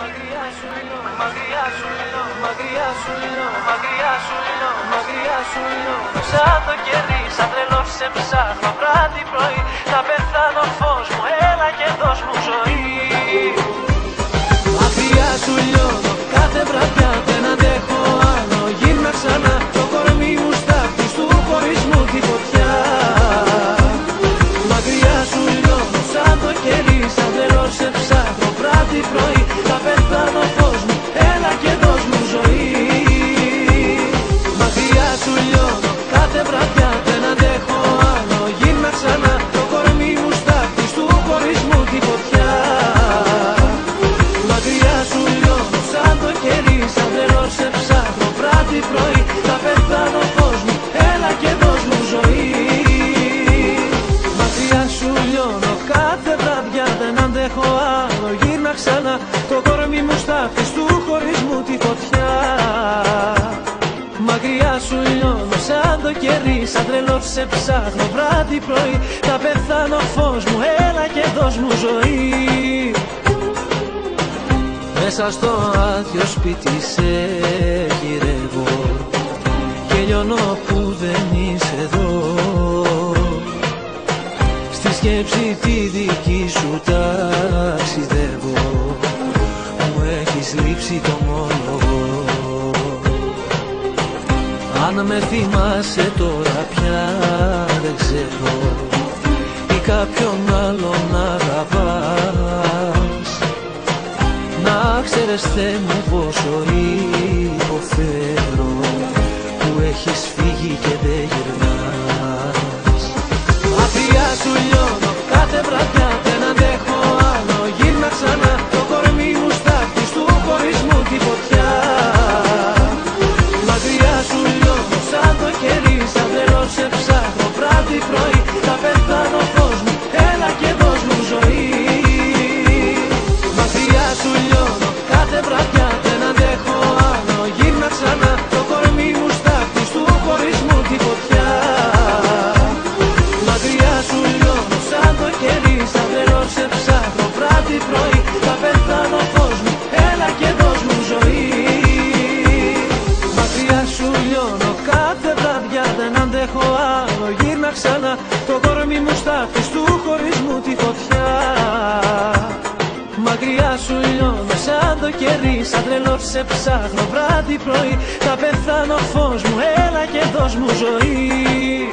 Μακριά σου λιώ, μακριά σου λιώ, μακριά σου λιώ, μακριά σου λιώ, μακριά σου λιώ Σαν το κερί, σαν τρελός σε ψάχνω ξανά. Το κορμί μου στάφτεις του χωρισμού τη φωτιά. Μακριά σου λιώνω σαν το κερί Σαν τρελός σε ψάχνω βράδυ πρωί. Θα πεθάνω φως μου Έλα και δώσ' μου ζωή. Μέσα στο άδειο σπίτι σε γυρεύω Αν με θυμάσαι τώρα πια δεν ξέρω. Ή κάποιον άλλον αγαπάς. Να ξέρεις Θεέ μου πόσο υποφέρω Που έχεις φύγει και δεν ξανά. Το κορμί μου στάχτης του χωρισμού τη φωτιά. Μακριά σου λιώνω σαν το κερί Σαν τρελός σε ψάχνω βράδυ πρωί. Θα πεθάνω φως μου έλα και δώσ' μου ζωή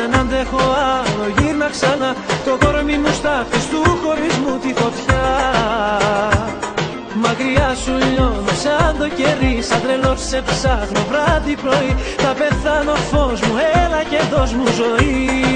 δεν αντέχω άλλο Γύρνα ξανά. Το κορμί μου στάχτης του χωρισμού τη φωτιά. Μακριά σου λιώνω σαν το κερί Σαν τρελός σε ψάχνω βράδυ πρωί. Θα πεθάνω φως μου έλα και δώσ' μου ζωή